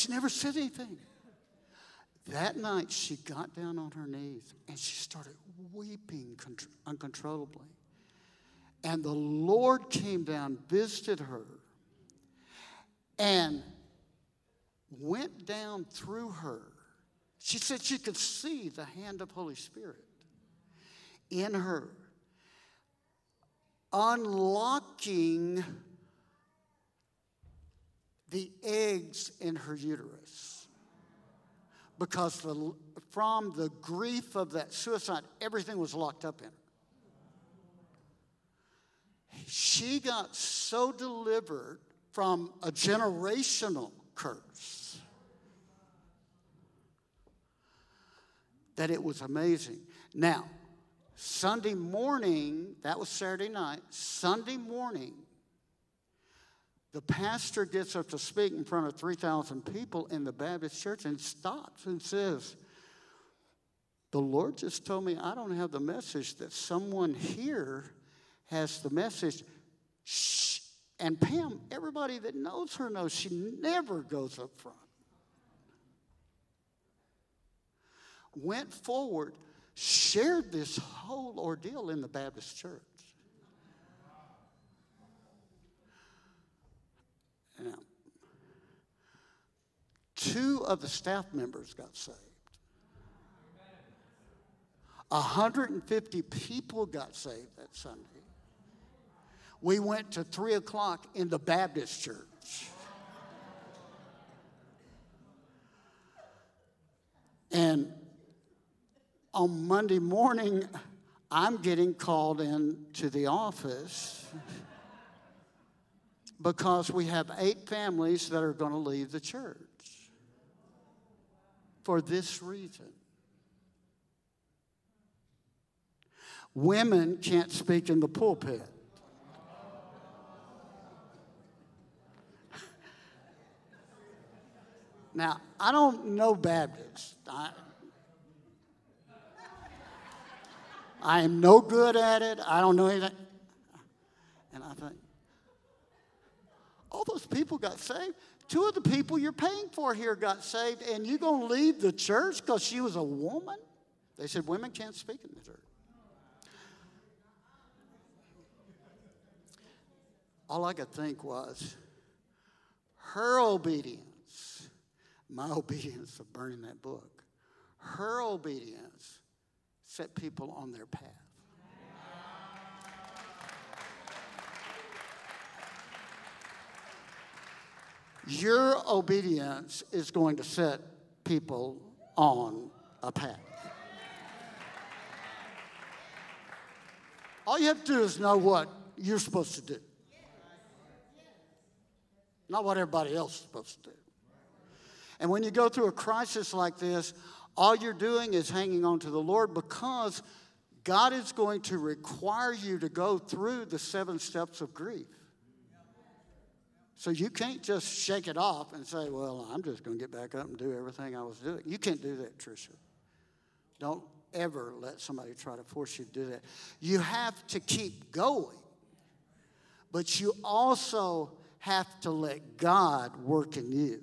A: She never said anything. That night, she got down on her knees and she started weeping uncontrollably. And the Lord came down, visited her, and went down through her. She said she could see the hand of Holy Spirit in her, unlocking the eggs in her uterus. Because the, from the grief of that suicide, everything was locked up in her. She got so delivered from a generational curse that it was amazing. Now, Sunday morning, that was Saturday night, Sunday morning, the pastor gets up to speak in front of 3,000 people in the Baptist church and stops and says, The Lord just told me I don't have the message that someone here has the message. Shh. And Pam, everybody that knows her knows she never goes up front. Went forward, shared this whole ordeal in the Baptist church. Now, two of the staff members got saved. 150 people got saved that Sunday. We went to 3 o'clock in the Baptist church. And on Monday morning, I'm getting called in to the office because we have eight families that are going to leave the church for this reason. Women can't speak in the pulpit. Now, I don't know Baptists. I, I am no good at it. I don't know anything. And I think, all those people got saved. Two of the people you're paying for here got saved, and you're going to leave the church because she was a woman? They said women can't speak in the church. All I could think was her obedience, my obedience of burning that book, her obedience set people on their path. Your obedience is going to set people on a path. All you have to do is know what you're supposed to do, not what everybody else is supposed to do. And when you go through a crisis like this, all you're doing is hanging on to the Lord because God is going to require you to go through the seven steps of grief. So you can't just shake it off and say, well, I'm just going to get back up and do everything I was doing. You can't do that, Trisha. Don't ever let somebody try to force you to do that. You have to keep going, but you also have to let God work in you.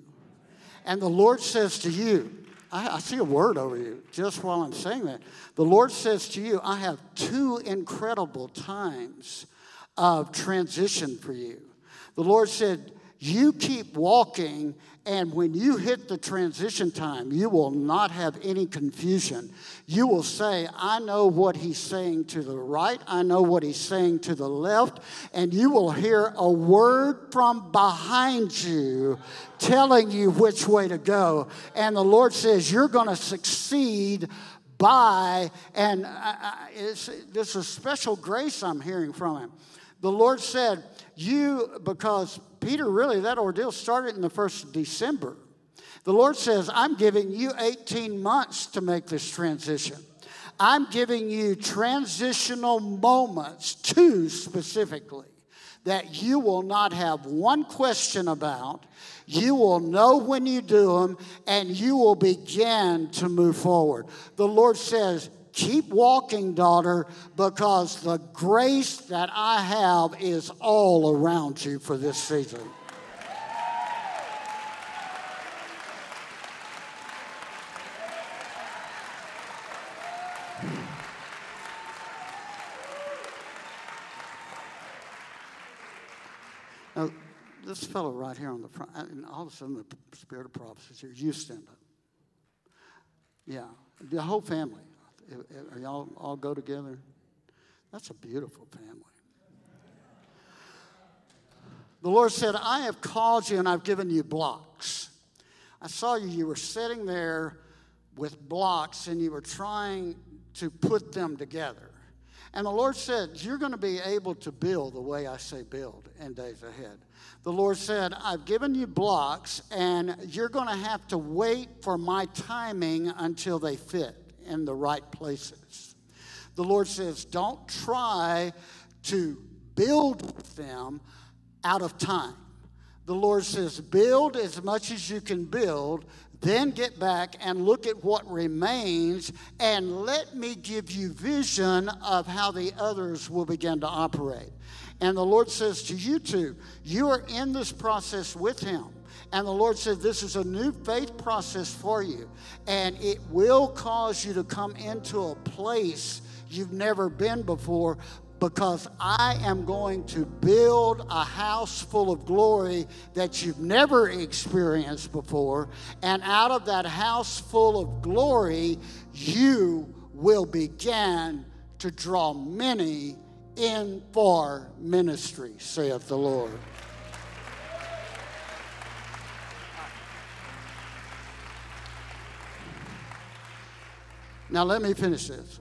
A: And the Lord says to you, I, I, see a word over you just while I'm saying that. The Lord says to you, I have two incredible times of transition for you. The Lord said, You keep walking, and when you hit the transition time, you will not have any confusion. You will say, I know what He's saying to the right, I know what He's saying to the left, and you will hear a word from behind you telling you which way to go. And the Lord says, You're going to succeed by, and I, I, this is special grace I'm hearing from Him. The Lord said, you, because Peter, really, that ordeal started in the first of December. The Lord says, I'm giving you 18 months to make this transition. I'm giving you transitional moments, two specifically, that you will not have one question about. You will know when you do them, and you will begin to move forward. The Lord says, Keep walking, daughter, because the grace that I have is all around you for this season. Now, this fellow right here on the front, and all of a sudden the spirit of prophecy is here. You stand up. Yeah, the whole family. Are y'all all go together? That's a beautiful family. The Lord said, I have called you and I've given you blocks. I saw you, you were sitting there with blocks and you were trying to put them together. And the Lord said, You're going to be able to build the way I say build in days ahead. The Lord said, I've given you blocks, and you're going to have to wait for my timing until they fit in the right places. The Lord says, don't try to build them out of time. the Lord says, build as much as you can build, then get back and look at what remains, and let me give you vision of how the others will begin to operate. And the Lord says to you two, you are in this process with Him. And the Lord said, This is a new faith process for you. And it will cause you to come into a place you've never been before because I am going to build a house full of glory that you've never experienced before. And out of that house full of glory, you will begin to draw many in for ministry, saith the Lord. Now, let me finish this.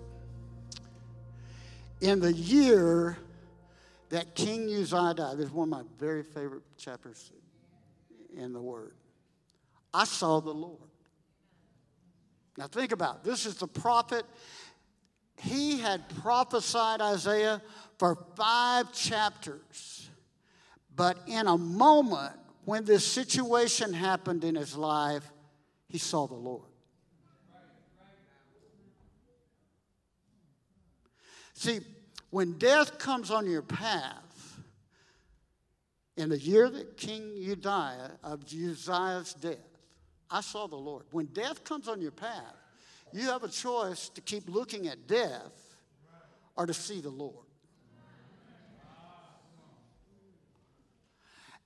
A: In the year that King Uzziah died, this is one of my very favorite chapters in the Word. I saw the Lord. Now, think about it. this is the prophet. He had prophesied Isaiah for five chapters. But in a moment, when this situation happened in his life, he saw the Lord. See, when death comes on your path, in the year that King Uzziah of Uzziah's death, I saw the Lord. When death comes on your path, you have a choice to keep looking at death or to see the Lord.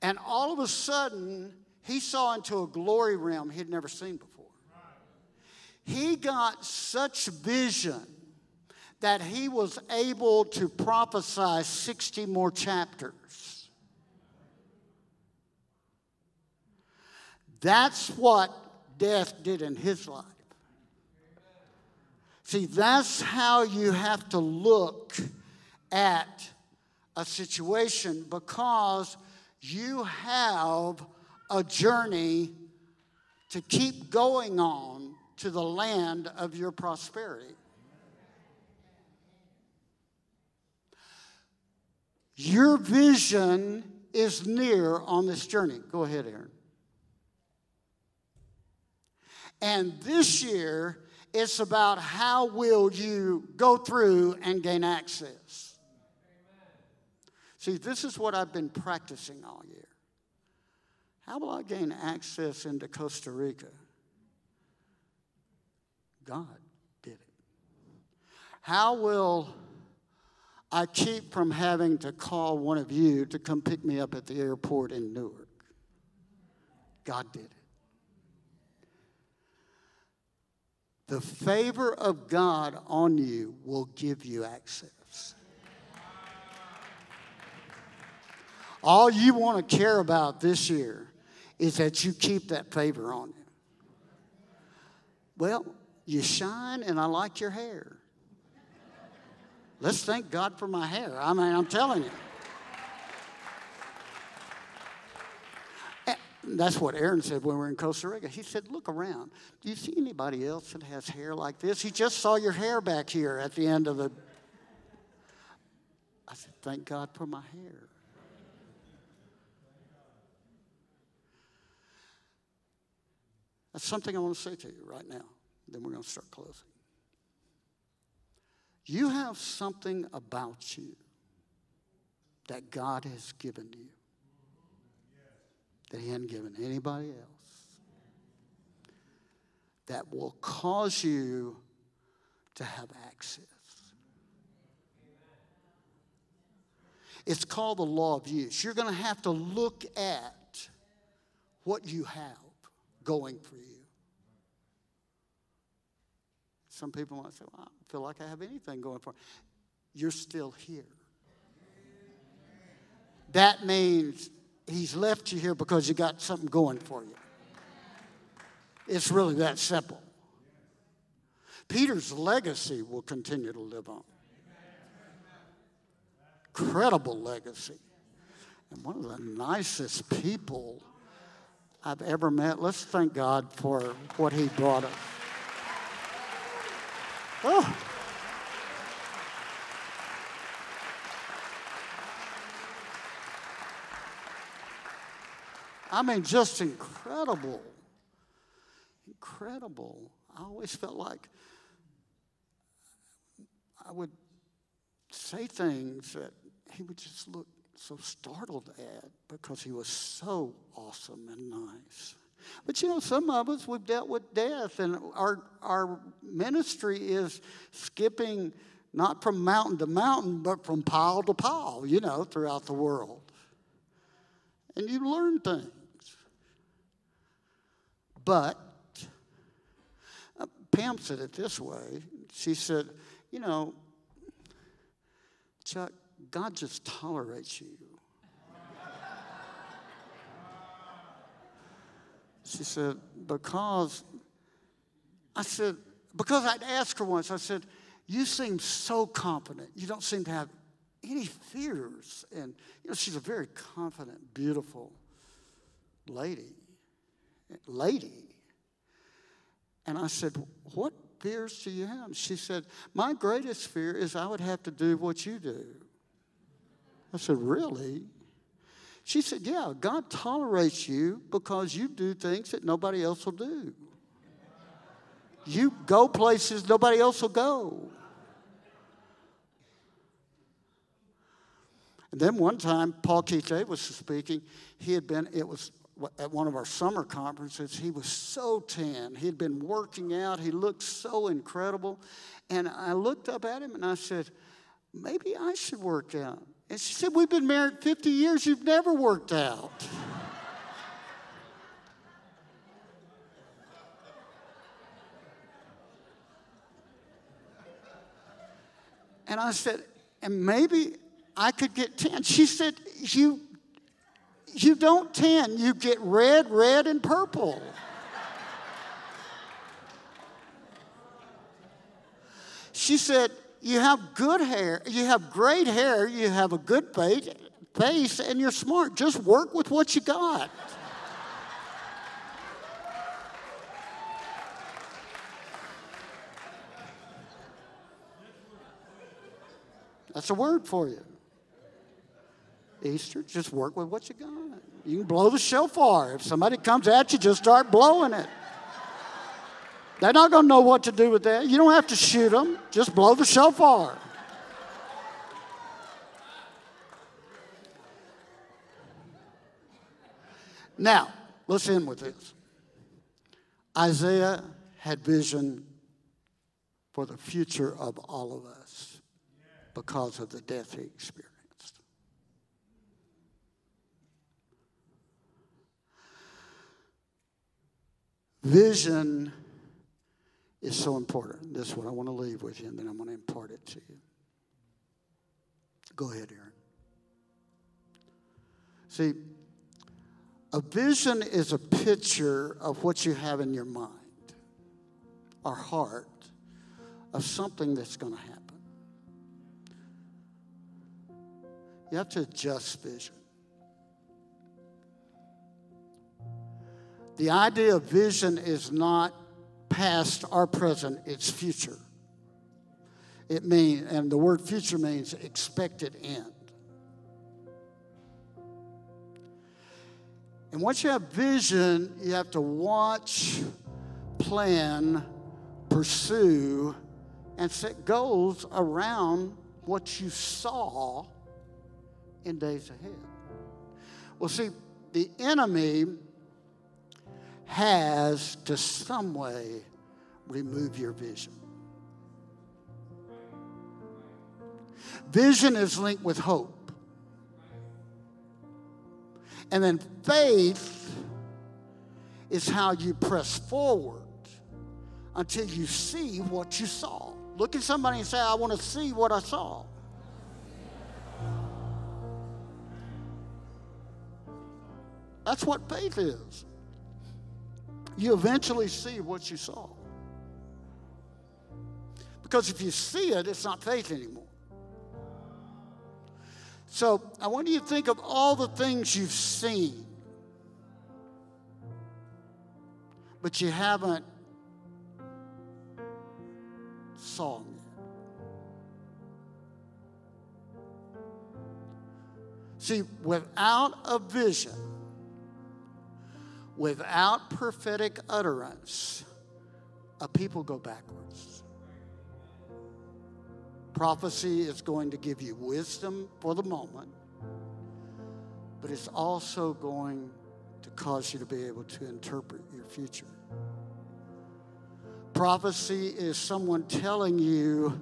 A: And all of a sudden, he saw into a glory realm he'd never seen before. He got such vision that he was able to prophesy 60 more chapters. That's what death did in his life. See, that's how you have to look at a situation because you have a journey to keep going on to the land of your prosperity. Your vision is near on this journey. Go ahead, Aaron. And this year, it's about how will you go through and gain access. See, this is what I've been practicing all year. How will I gain access into Costa Rica? God did it. How will I keep from having to call one of you to come pick me up at the airport in Newark. God did it. The favor of God on you will give you access. All you want to care about this year is that you keep that favor on you. Well, you shine and I like your hair. Let's thank God for my hair. I mean, I'm telling you. That's what Aaron said when we were in Costa Rica. He said, Look around. Do you see anybody else that has hair like this? He just saw your hair back here at the end of the. I said, Thank God for my hair. That's something I want to say to you right now. Then we're going to start closing. You have something about you that God has given you that He hadn't given anybody else that will cause you to have access. It's called the law of use. You're going to have to look at what you have going for you. Some people might say, well, feel like I have anything going for me. You're still here. That means he's left you here because you got something going for you. It's really that simple. Peter's legacy will continue to live on. Incredible legacy. And one of the nicest people I've ever met. Let's thank God for what he brought us. Oh. I mean, just incredible. Incredible. I always felt like I would say things that he would just look so startled at because he was so awesome and nice. But you know, some of us, we've dealt with death, and our, our ministry is skipping not from mountain to mountain, but from pile to pile, you know, throughout the world. And you learn things. But uh, Pam said it this way she said, You know, Chuck, God just tolerates you. She said, because I said, because I'd asked her once, I said, You seem so confident. You don't seem to have any fears. And, you know, she's a very confident, beautiful lady. Lady. And I said, What fears do you have? She said, My greatest fear is I would have to do what you do. I said, Really? She said, Yeah, God tolerates you because you do things that nobody else will do. You go places nobody else will go. And then one time, Paul Keith was speaking. He had been, it was at one of our summer conferences. He was so tan. He had been working out. He looked so incredible. And I looked up at him and I said, Maybe I should work out. And she said, We've been married 50 years, you've never worked out. and I said, And maybe I could get 10. She said, You you don't tan, you get red, red, and purple. she said, you have good hair, you have great hair, you have a good face, and you're smart. Just work with what you got. That's a word for you. Easter, just work with what you got. You can blow the shofar. If somebody comes at you, just start blowing it. They're not going to know what to do with that. You don't have to shoot them, just blow the shofar. Now, let's end with this. Isaiah had vision for the future of all of us because of the death he experienced. Vision is so important. This is what I want to leave with you, and then I'm going to impart it to you. Go ahead, Aaron. See, a vision is a picture of what you have in your mind or heart of something that's going to happen. You have to adjust vision. The idea of vision is not past our present, it's future. It means, and the word future means expected end. And once you have vision, you have to watch, plan, pursue, and set goals around what you saw in days ahead. Well, see, the enemy has to some way remove your vision. Vision is linked with hope. And then faith is how you press forward until you see what you saw. Look at somebody and say, I want to see what I saw. That's what faith is you eventually see what you saw. Because if you see it, it's not faith anymore. So I want you to think of all the things you've seen, but you haven't saw them yet. See, without a vision, without prophetic utterance, a people go backwards. Prophecy is going to give you wisdom for the moment, but it's also going to cause you to be able to interpret your future. Prophecy is someone telling you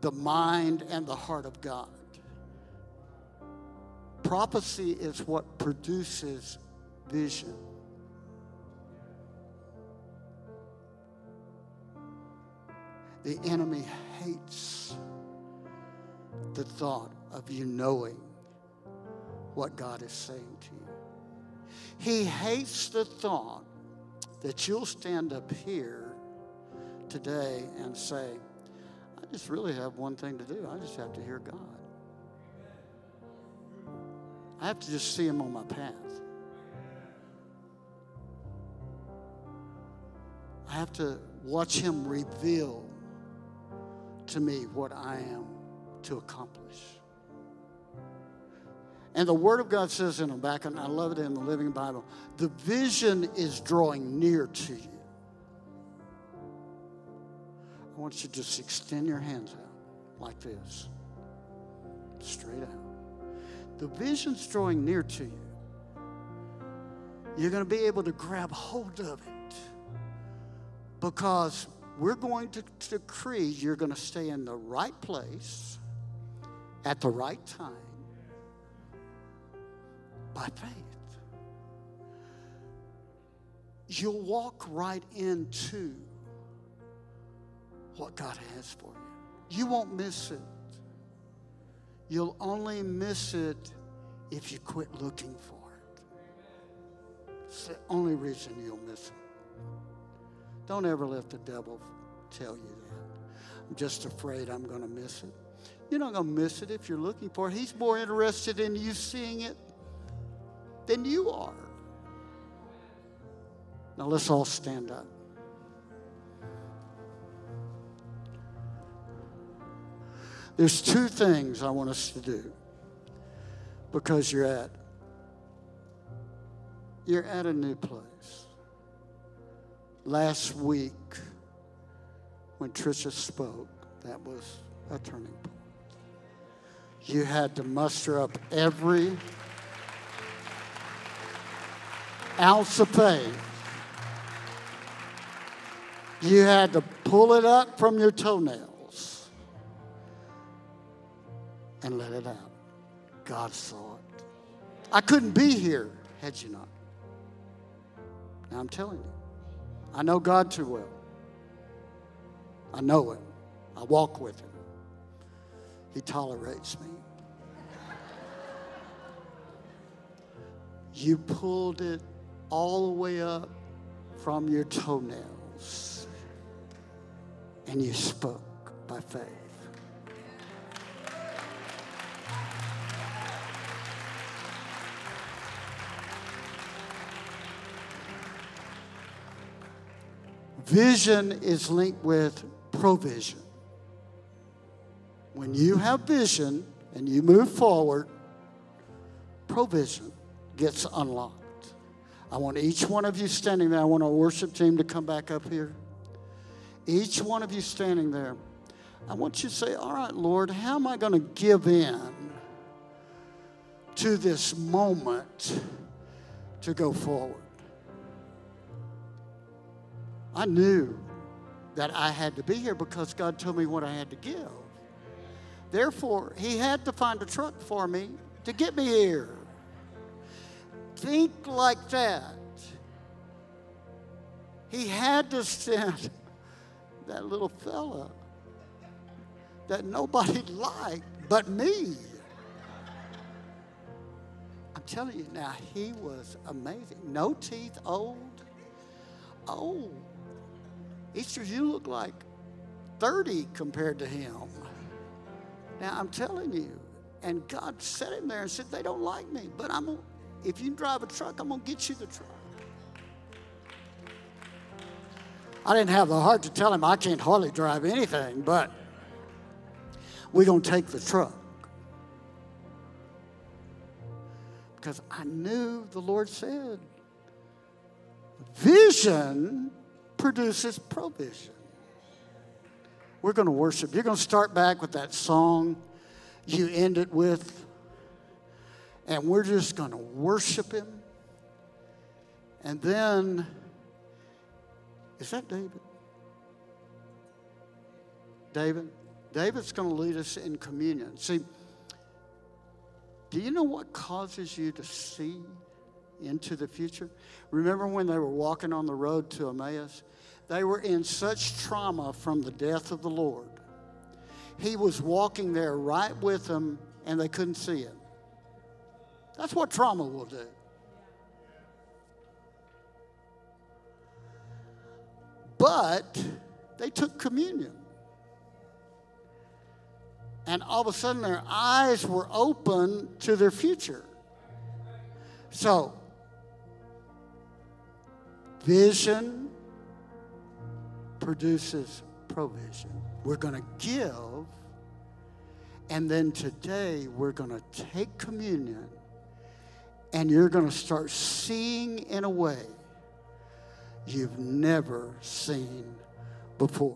A: the mind and the heart of God. Prophecy is what produces vision. The enemy hates the thought of you knowing what God is saying to you. He hates the thought that you'll stand up here today and say, I just really have one thing to do. I just have to hear God. I have to just see Him on my path. I have to watch Him reveal to me what I am to accomplish. And the Word of God says in the back, and I love it in the Living Bible the vision is drawing near to you. I want you to just extend your hands out like this, straight out. The vision's drawing near to you. You're going to be able to grab hold of it because we're going to decree you're going to stay in the right place at the right time by faith. You'll walk right into what God has for you. You won't miss it. You'll only miss it if you quit looking for it. It's the only reason you'll miss it. Don't ever let the devil tell you that. I'm just afraid I'm going to miss it. You're not going to miss it if you're looking for it. He's more interested in you seeing it than you are. Now let's all stand up. There's two things I want us to do because you're at you're at a new place. Last week when Trisha spoke, that was a turning point. You had to muster up every ounce of faith. You had to pull it up from your toenails and let it out. God saw it. I couldn't be here had you not. Now I'm telling you, I know God too well. I know Him. I walk with Him. He tolerates me. You pulled it all the way up from your toenails and you spoke by faith. Vision is linked with provision. When you have vision and you move forward, provision gets unlocked. I want each one of you standing there, I want our worship team to come back up here. Each one of you standing there, I want you to say, All right, Lord, how am I going to give in to this moment to go forward? I knew that I had to be here because God told me what I had to give. Therefore, He had to find a truck for me to get me here. Think like that. He had to send that little fella that nobody liked but me. I'm telling you now, he was amazing. No teeth, old. Old. Easter, you look like 30 compared to him. Now, I'm telling you, and God set him there and said, They don't like me, but I'm gonna, if you drive a truck, I'm going to get you the truck. I didn't have the heart to tell him I can't hardly drive anything, but we're going to take the truck. Because I knew the Lord said, Vision produces provision. We're going to worship. You're going to start back with that song you end it with, and we're just going to worship Him. And then, is that David? David? David's going to lead us in communion. See, do you know what causes you to see into the future? Remember when they were walking on the road to Emmaus? They were in such trauma from the death of the Lord. He was walking there right with them, and they couldn't see him. That's what trauma will do. But they took communion. And all of a sudden, their eyes were open to their future. So, vision produces provision. We're going to give, and then today we're going to take communion, and you're going to start seeing in a way you've never seen before.